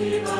Viva